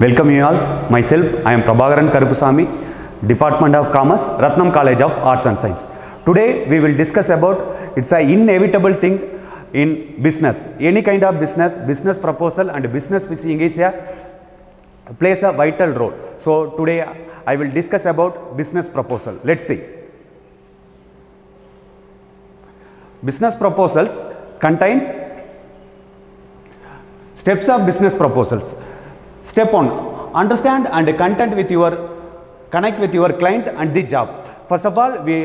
Welcome you all. Myself, I am Prabhakaran Karupusamy, Department of Commerce, Rathinam College of Arts and Science. Today we will discuss about it's a inevitable thing in business. Any kind of business, business proposal and business pitching is a plays a vital role. So today I will discuss about business proposal. Let's see. Business proposals contains steps of business proposals. Step 1 understand and content with your connect with your client and the job. First of all we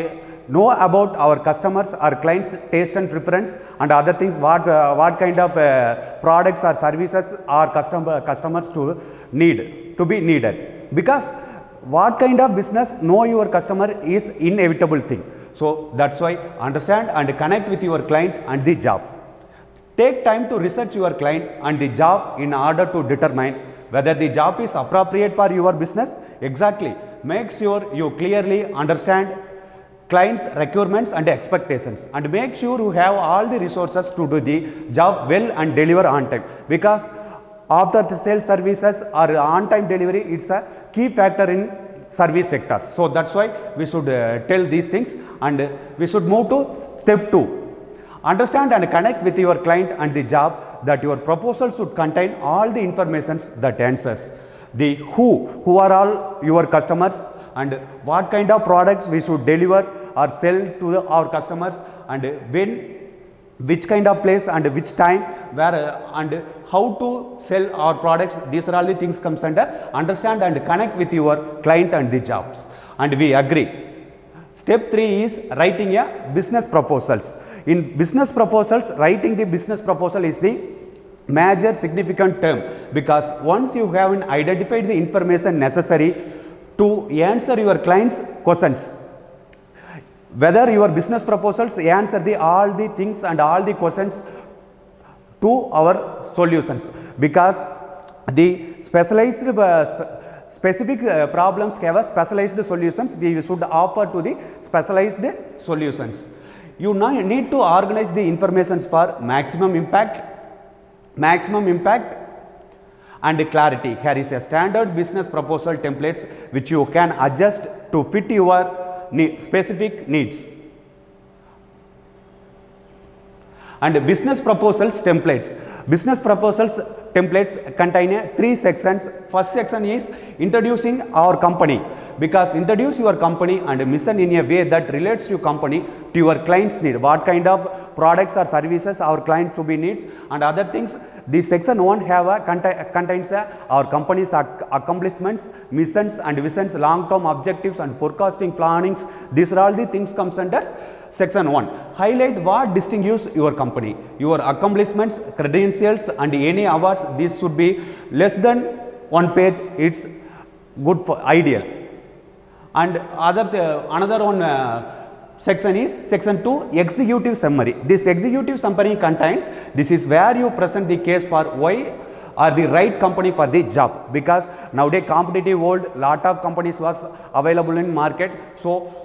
know about our customers our clients taste and preference and other things. What uh, what kind of uh, products or services our customer customers to need to be needed. Because what kind of business know your customer is inevitable thing. So that's why understand and connect with your client and the job. Take time to research your client and the job in order to determine whether the job is appropriate for your business. Exactly. Make sure you clearly understand clients requirements and expectations and make sure you have all the resources to do the job well and deliver on time because after the sales services or on time delivery it's a key factor in service sectors so that's why we should uh, tell these things and uh, we should move to step 2 understand and connect with your client and the job that your proposal should contain all the informations that answers. The who who are all your customers and what kind of products we should deliver or sell to the, our customers and when which kind of place and which time where and how to sell our products. These are all the things comes under understand and connect with your client and the jobs. And we agree. Step 3 is writing a business proposals. In business proposals writing the business proposal is the major significant term because once you have identified the information necessary to answer your clients questions whether your business proposals answer the all the things and all the questions to our solutions. Because the specialized uh, spe specific uh, problems have a specialized solutions we should offer to the specialized solutions. You now need to organize the informations for maximum impact maximum impact and clarity. Here is a standard business proposal templates which you can adjust to fit your specific needs. And business proposals templates. Business proposals templates contain three sections. First section is introducing our company. Because introduce your company and mission in a way that relates your company to your clients need. What kind of products or services our clients to be needs. And other things this section won't have a contains a, our company's ac accomplishments missions and visions long term objectives and forecasting plannings. These are all the things comes under section 1 highlight what distinguishes your company. Your accomplishments credentials and any awards this should be less than one page. It's good for ideal. And other another one uh, section is section 2 executive summary. This executive summary contains this is where you present the case for why are the right company for the job. Because nowadays competitive world lot of companies was available in market. So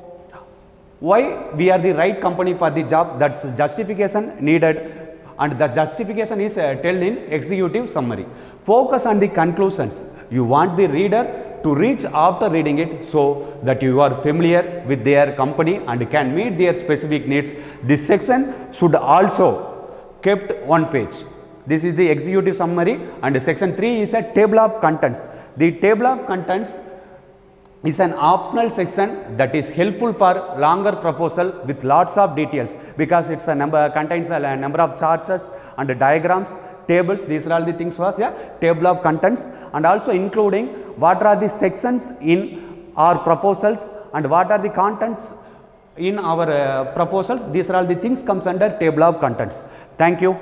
why we are the right company for the job? That's justification needed. And the justification is uh, told in executive summary. Focus on the conclusions. You want the reader to reach after reading it so that you are familiar with their company and can meet their specific needs. This section should also kept one page. This is the executive summary and section 3 is a table of contents. The table of contents is an optional section that is helpful for longer proposal with lots of details because it's a number contains a number of charts and diagrams tables these are all the things was yeah table of contents and also including what are the sections in our proposals and what are the contents in our uh, proposals. These are all the things comes under table of contents. Thank you